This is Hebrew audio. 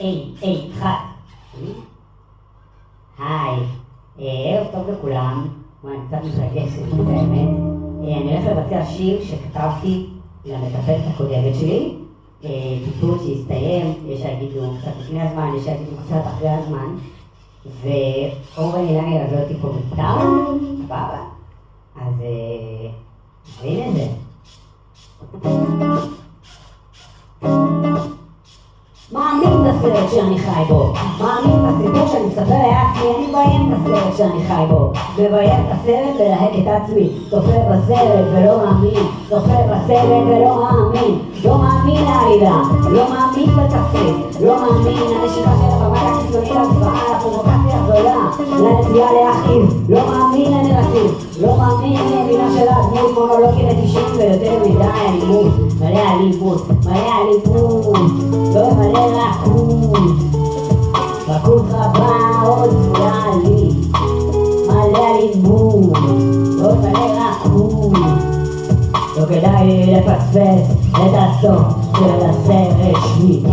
היי, היי, אחד. היי, אה, ערב טוב לכולם. וואי, אני קצת מתרגשת. אה, אני הולך לבצע שיר שכתבתי למטפלת הקודמת שלי. אה, טיפול שהסתיים, יש שיגידו קצת לפני הזמן, יש שיגידו קצת אחרי הזמן. ואורן אילן ילווה אותי פה בגיטרה, סבבה. אז אה, הנה זה. מאמין בסרט שאני חי בו, מאמין בסיפור שאני מספר לעצמי, אני מביים את הסרט שאני חי בו, מביים את הסרט ולהק את עצמי, צופה בסרט ולא מאמין, צופה בסרט ולא מאמין, לא מאמין לעלילה, לא מאמין בתפריט, לא מאמין לנשיקה של הבמה הקיצונית לזוועה, לפרובוקציה הגדולה, לנטייה להכאיב, לא מאמין לנרטיב, לא מאמין למילה של הדמות, מונולוגים מתישים ויותר מדי אלימות, מלא אלימות, מלא אלימות, לא כדאי לי לפספס את הסוף של הסרט שלי.